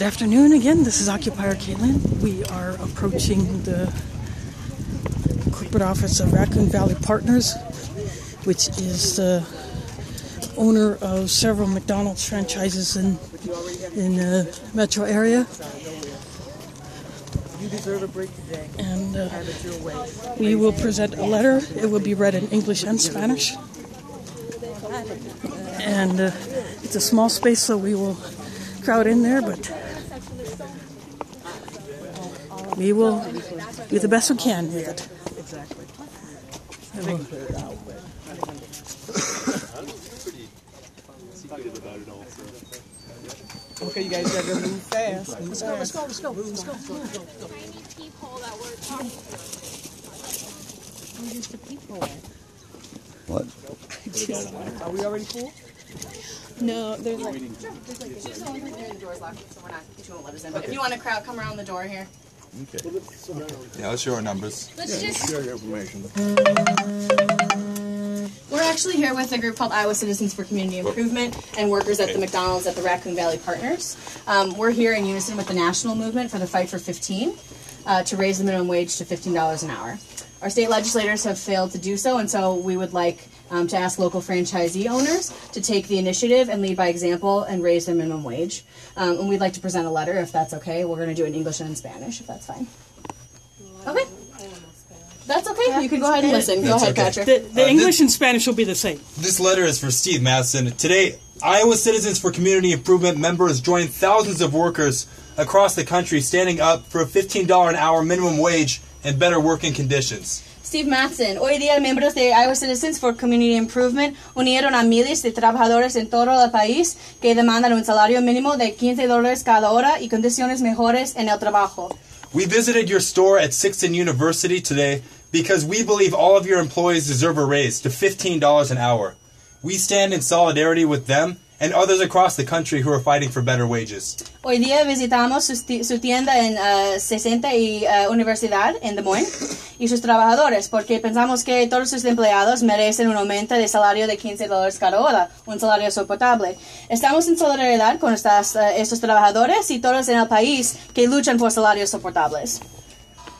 Good afternoon again. This is Occupier Kaylynn. We are approaching the corporate office of Raccoon Valley Partners, which is the owner of several McDonald's franchises in in the metro area. You deserve a break today. And uh, Have it your way. we will present a letter. It will be read in English and Spanish. And uh, it's a small space, so we will crowd in there, but we will do the best we can with it. Exactly. Okay, you guys gotta move fast. Move fast. Let's go, let's go, let's go, let's go. tiny peephole that works. What? Are we already full? No, there's like Just only there the door's locked, so we're not, she won't let us in. But if you want to crowd, come around the door here. Yeah, let's show our numbers. Let's just. Share your information. We're actually here with a group called Iowa Citizens for Community Improvement and workers at the McDonald's at the Raccoon Valley Partners. Um, we're here in unison with the national movement for the Fight for 15 uh, to raise the minimum wage to $15 an hour. Our state legislators have failed to do so, and so we would like um, to ask local franchisee owners to take the initiative and lead by example and raise their minimum wage. Um, and we'd like to present a letter if that's okay. We're going to do it in English and in Spanish if that's fine. Okay. That's okay. You can go ahead and listen. Go ahead, okay. Patrick. the, the English and Spanish will be the same. This letter is for Steve Madison. Today, Iowa Citizens for Community Improvement members joined thousands of workers across the country standing up for a $15 an hour minimum wage and better working conditions. Steve Matson. Hoy día miembros de Iowa Citizens for Community Improvement unieron a miles de trabajadores en todo el país que demandan un salario mínimo de 15 dólares cada hora y condiciones mejores en el trabajo. We visited your store at Sixton University today because we believe all of your employees deserve a raise to $15 an hour. We stand in solidarity with them and others across the country who are fighting for better wages. Hoy día visitamos su, su tienda en uh, 60 y uh, Universidad en Des Moines y sus trabajadores porque pensamos que todos sus empleados merecen un aumento de salario de 15 dólares cada hora, un salario soportable. Estamos en solidaridad con estas, uh, estos trabajadores y todos en el país que luchan por salarios soportables.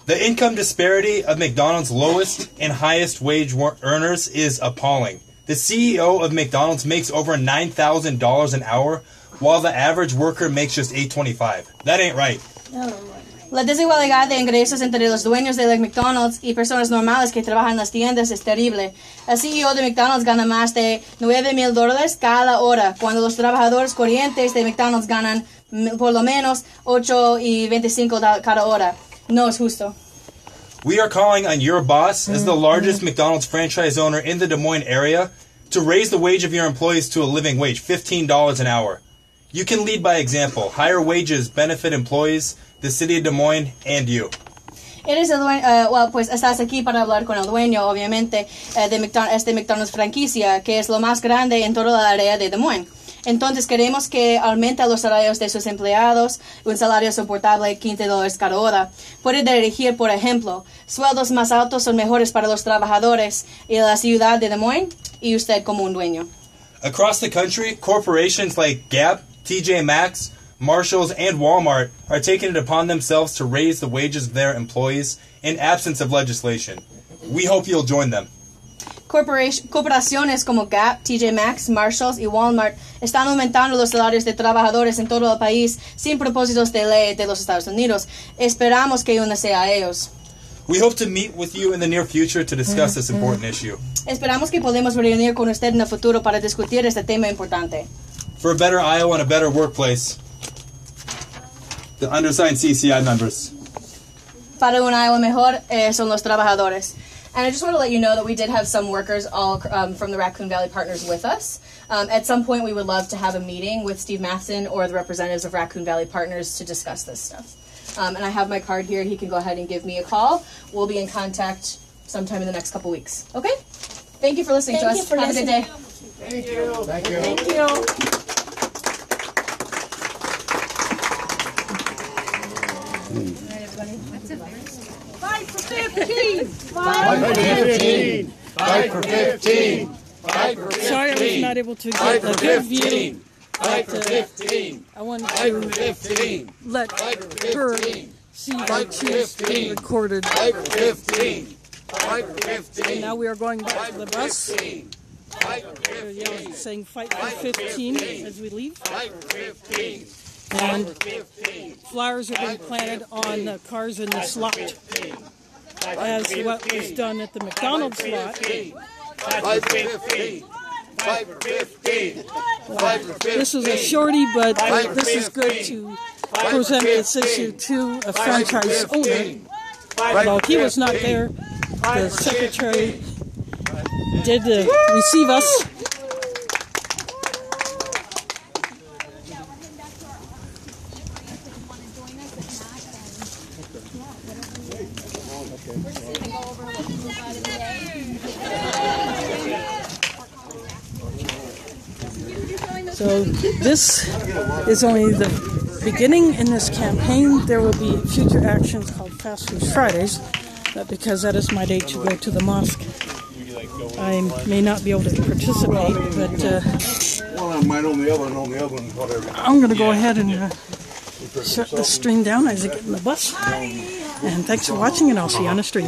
The income disparity of McDonald's lowest and highest wage earners is appalling. The CEO of McDonald's makes over $9,000 an hour while the average worker makes just $8.25. That ain't right. Oh, La desigualdad de ingresos entre los dueños de McDonald's y personas normales que trabajan en las tiendas es terrible. El CEO de McDonald's gana más de 9 mil dólares cada hora, cuando los trabajadores corrientes de McDonald's ganan por lo menos 8 y 25 cada hora. No es justo. We are calling on your boss, as the largest McDonald's franchise owner in the Des Moines area, to raise the wage of your employees to a living wage, $15 an hour. You can lead by example. Higher wages benefit employees, the city of Des Moines, and you. Eres el dueño, eh, well, pues estás aquí para hablar con el dueño, obviamente, eh, de McDonald's, este McDonald's franquicia, que es lo más grande en toda la área de Des Moines. Entonces queremos que aumente los salarios de sus empleados, un salario soportable de 15 dólares cada hora. Puede dirigir, por ejemplo, sueldos más altos son mejores para los trabajadores y la ciudad de Des Moines y usted como un dueño. Across the country, corporations like Gap, TJ Maxx, Marshalls, and Walmart are taking it upon themselves to raise the wages of their employees in absence of legislation. We hope you'll join them. Corporaciones como Gap, TJ Maxx, Marshalls y Walmart están aumentando los salarios de trabajadores en todo el país sin propósitos de ley de los Estados Unidos. Esperamos que únase a ellos. We hope to meet with you in the near future to discuss this important issue. Esperamos que podamos reunir con usted en el futuro para discutir este tema importante. For a better Iowa and a better workplace, the undersigned CCI members. Para un Iowa mejor eh, son los trabajadores. And I just want to let you know that we did have some workers all um, from the Raccoon Valley Partners with us. Um, at some point, we would love to have a meeting with Steve Matheson or the representatives of Raccoon Valley Partners to discuss this stuff. Um, and I have my card here. He can go ahead and give me a call. We'll be in contact sometime in the next couple weeks. Okay? Thank you for listening Thank to you us. for have a good day. Thank you. Fight for 15! Fight for 15! Fight for 15! Fight for 15! Sorry, I was not able to get for good view 15! Fight for 15. I want Fight for to 15. let her 15. see Fight for cheers being recorded. Fight for 15. Fight for 15. Now we are going back to the bus. They're yelling, 15. saying fight for 15 as we leave. Fight for 15. And 15. flowers are being planted on the cars in this lot. As what was done at the McDonald's lot. Fight for 15. Fight for 15. Fight for 15. This is a shorty, but this is good to present this issue to a franchise owner. Although he was not there, the secretary did uh, receive us. So this is only the beginning in this campaign. There will be future actions called Fast Food Fridays, but because that is my day to go to the mosque, I may not be able to participate. But uh, One of them might on the other and on the other one, whatever. I'm going to go ahead and uh, shut the stream down as I get in the bus. And thanks for watching, and I'll see you on the stream.